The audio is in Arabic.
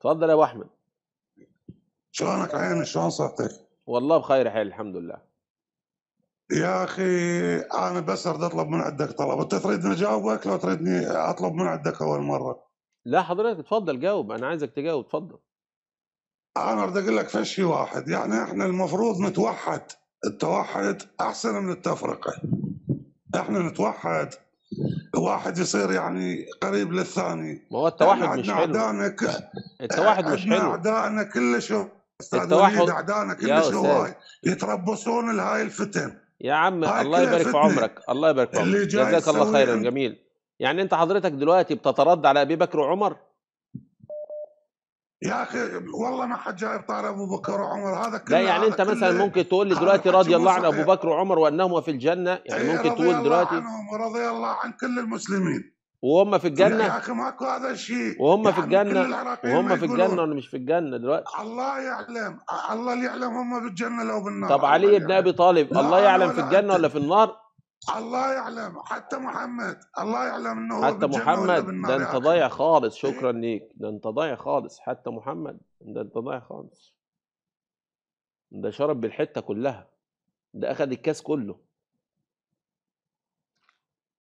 اتفضل يا ابو احمد. شلونك عيني؟ شلون صحتك؟ والله بخير حال الحمد لله. يا أخي أنا بس اريد اطلب من عندك طلب. انت تريدني اجاوبك لو تريدني اطلب من عندك اول مرة؟ لا حضرتك اتفضل جاوب. أنا عايزك تجاوب اتفضل. أنا اريد أقول لك فشي واحد. يعني إحنا المفروض نتوحد. التوحد احسن من التفرقة. إحنا نتوحد. واحد يصير يعني قريب للثاني. ما هو التوحد مش حلو. التوحد مش حلو. اعدائنا كلش أستاذ التوحد- اعدائنا كلش. هواي. يتربصون لهاي الفتن. يا عم الله يبارك في. عمرك. الله يبارك في عمرك. جزاك الله خيرا جميل. يعني أنت حضرتك دلوقتي بتترد على أبي بكر وعمر؟ يا أخي والله ما حد جايب طار أبو بكر وعمر. هذا لا كله يعني هذا انت مثلا ممكن تقول لي دلوقتي رضي الله عن أبو. بكر وعمر وانهما في الجنة. يعني إيه، ممكن رضي تقول الله دلوقتي عنهم ورضي الله عن كل المسلمين. وهم في يا الجنة. أخي ماكو هذا الشيء. وهم في يعني الجنة. وهم في. الجنة ولا مش في الجنة دلوقتي. الله يعلم. الله اللي يعلم هم بالجنه لو بالنار. طب علي بن. أبي طالب الله يعلم في الجنة. ولا في النار؟ الله يعلم. حتى محمد. الله يعلم إنه هو حتى محمد. ده يا أنت. ضايع خالص. شكرا ليك. ده أنت ضايع خالص. حتى محمد. ده أنت ضايع خالص. ده شرب بالحتة كلها. ده اخد الكاس كله.